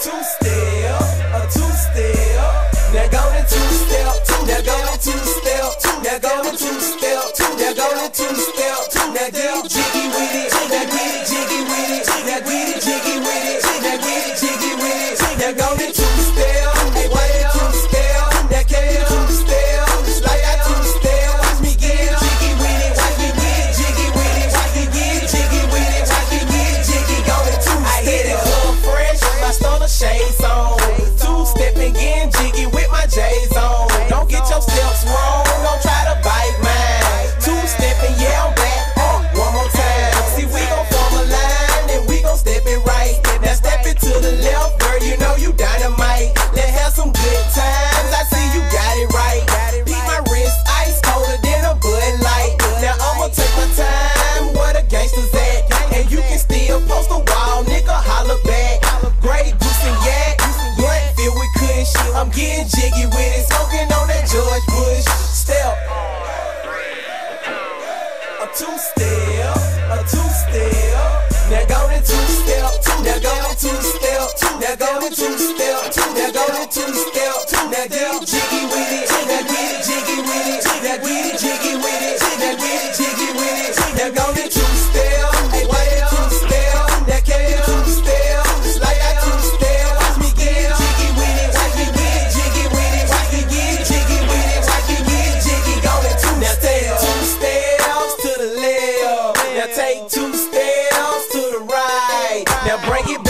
two step, a two step. Now go to two step, two. now go to two step, two. now go to two step, two. now go to two step, two. now get jiggy with it, now get jiggy with it, now get jiggy with it, now get jiggy with it, now go you can still post a wall, nigga, holla back. Grey Goose and yak, blunt filled with kush. I'm getting jiggy with it, smoking on that George Bush. Step. A two step, a two step. Now go to two step, now go to two step, now go to two step, now go to two step, now get jiggy two stairs to the right. Now break it